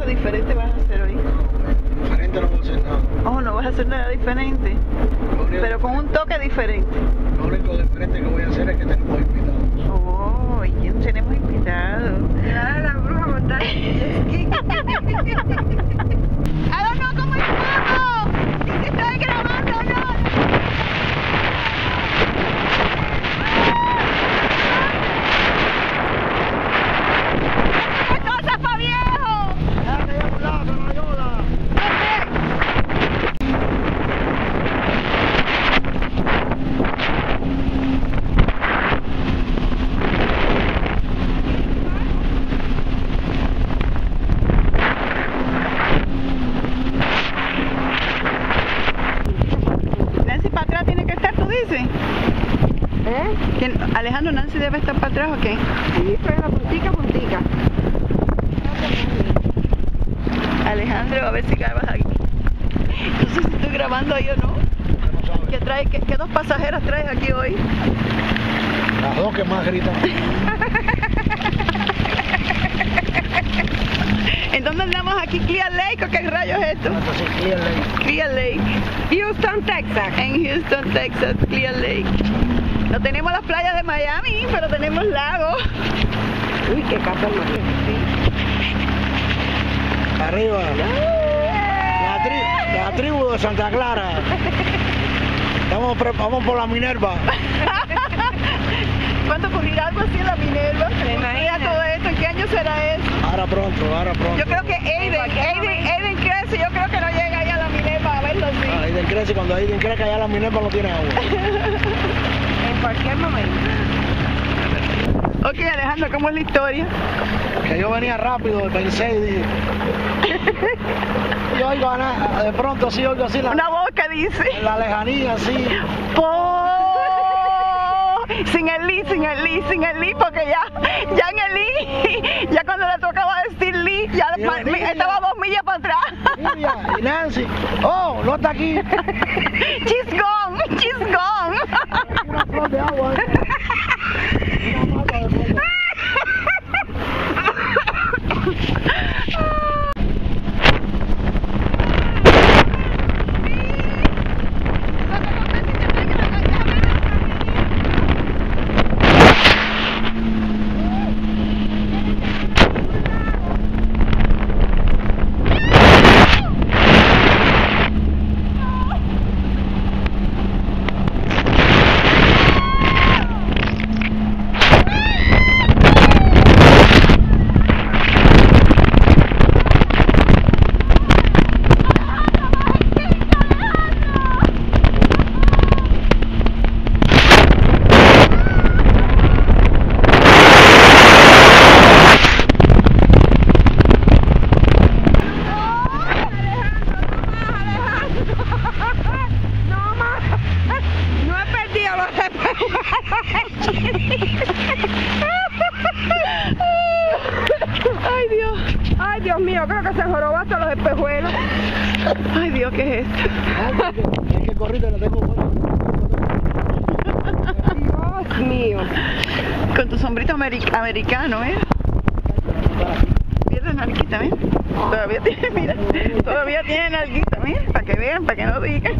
cosa diferente vas a hacer hoy? Diferente no puedo hacer nada. Oh, no vas a hacer nada diferente, pero con un toque diferente. lo único diferente que voy a hacer es que tenemos invitados. Oh, ¿y quién tenemos invitado? Claro, la bruja montar. I don't know cómo estamos. Si estoy grabando o no. ¡Qué cosa pa' viejo! Nancy para atrás tiene que estar, tú dices. ¿Eh? ¿Quién? Alejandro, Nancy debe estar para atrás, ¿o qué? Sí, pero la puntica, puntica. Alejandro, a ver si grabas aquí. No sé si estoy grabando ahí o no. ¿Qué, trae, qué, qué dos pasajeras traes aquí hoy? Las dos que más gritan. ¿En dónde andamos aquí? ¿Clear Lake o qué rayos es esto? Entonces, Clear Lake. Clear Lake. Houston, Texas. En Houston, Texas, Clear Lake. No tenemos las playas de Miami, pero tenemos lagos. Uy, qué casa más. Arriba. La, tri- la tribu de Santa Clara. Estamos pre- vamos por la Minerva. ¿Cuándo ocurrirá algo así en la Minerva? ¿Te Mira imaginas? todo esto, ¿en qué año será eso? Ahora pronto, ahora pronto. Yo creo que Aiden, Aiden, Aiden crece, yo creo que no llega ahí a la Minerva a verlo así. Ah, Aiden crece, cuando Aiden cree que allá la Minerva no tiene agua. Cualquier momento. Ok, Alejandro, ¿cómo es la historia? Que yo venía rápido, pensé y dije. Y oigo a de pronto así, oigo así la, Una voz que dice... en la lejanía, así. Po. Sin el Lee, sin el Lee, sin el Lee, porque ya, ya en el Lee, ya cuando le tocaba decir Lee, ya Sí, estaba dos millas para atrás. Y Nancy. Oh, no está aquí. She's gone, she's gone. Una flor de agua. eh. Una mata de flor. No más. No he perdido los Ay Dios, Ay, Dios mío, creo que se jorobó hasta los espejuelos. ay Dios, ¿qué es esto? Dios mío. Con tu sombrito ameri- americano, ¿eh? Narquita, ¿eh? Todavía tiene, mira, todavía tiene narquita, mira, para que vean, para que no digan.